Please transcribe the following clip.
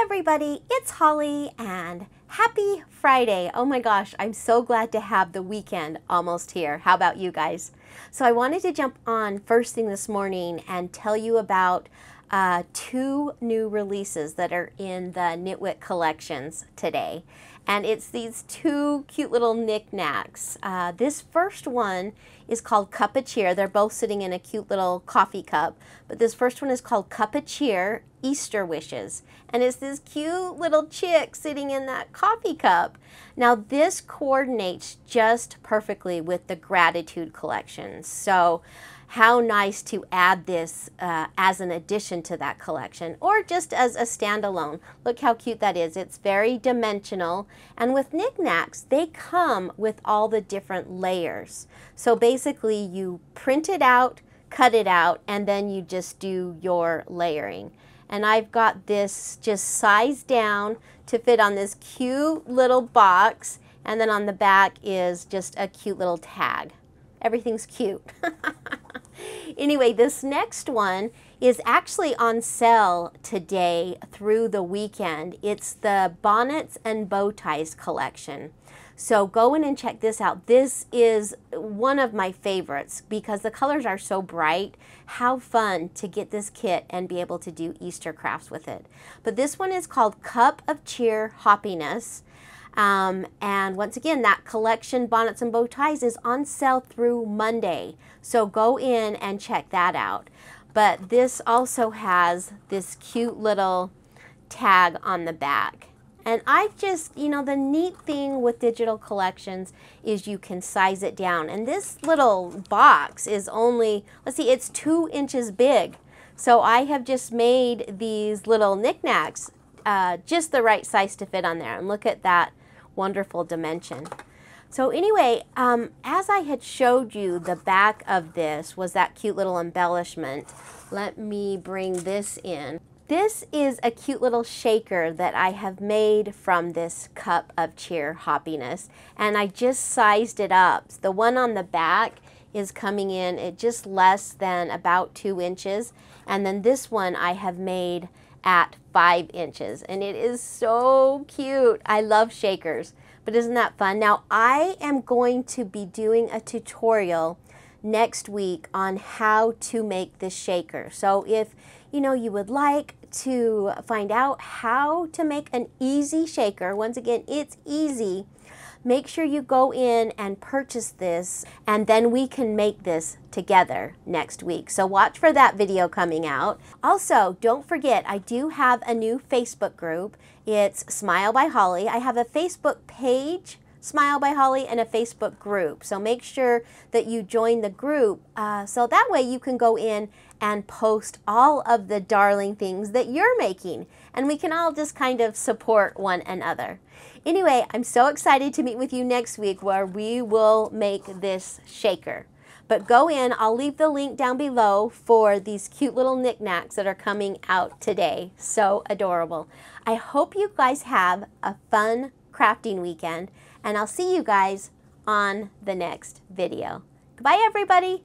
everybody, it's Holly and happy Friday. Oh my gosh, I'm so glad to have the weekend almost here. How about you guys? So I wanted to jump on first thing this morning and tell you about uh, two new releases that are in the Nitwit collections today. And it's these two cute little knickknacks. Uh, this first one is called Cup of Cheer. They're both sitting in a cute little coffee cup. But this first one is called Cup of Cheer Easter Wishes. And it's this cute little chick sitting in that coffee cup. Now, this coordinates just perfectly with the Gratitude collection. So, how nice to add this uh, as an addition to that collection or just as a standalone. Look how cute that is. It's very dimensional. And with knickknacks, they come with all the different layers. So basically you print it out, cut it out, and then you just do your layering. And I've got this just sized down to fit on this cute little box. And then on the back is just a cute little tag. Everything's cute. anyway, this next one is actually on sale today through the weekend. It's the Bonnets and Bow Ties collection. So go in and check this out. This is one of my favorites because the colors are so bright. How fun to get this kit and be able to do Easter crafts with it. But this one is called Cup of Cheer Hoppiness. Um, and once again, that collection, Bonnets and Bow Ties, is on sale through Monday. So go in and check that out. But this also has this cute little tag on the back. And I just, you know, the neat thing with digital collections is you can size it down. And this little box is only, let's see, it's two inches big. So I have just made these little knickknacks uh, just the right size to fit on there. And look at that wonderful dimension. So anyway, um, as I had showed you, the back of this was that cute little embellishment. Let me bring this in. This is a cute little shaker that I have made from this cup of cheer hoppiness, and I just sized it up. The one on the back is coming in at just less than about two inches, and then this one I have made at five inches and it is so cute. I love shakers, but isn't that fun? Now I am going to be doing a tutorial next week on how to make this shaker. So if you know you would like to find out how to make an easy shaker, once again, it's easy make sure you go in and purchase this and then we can make this together next week. So watch for that video coming out. Also, don't forget, I do have a new Facebook group. It's Smile by Holly. I have a Facebook page Smile by Holly and a Facebook group. So make sure that you join the group uh, so that way you can go in and post all of the darling things that you're making and we can all just kind of support one another. Anyway, I'm so excited to meet with you next week where we will make this shaker. But go in, I'll leave the link down below for these cute little knickknacks that are coming out today. So adorable. I hope you guys have a fun crafting weekend and I'll see you guys on the next video. Goodbye everybody.